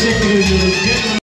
teşekkür ediyoruz.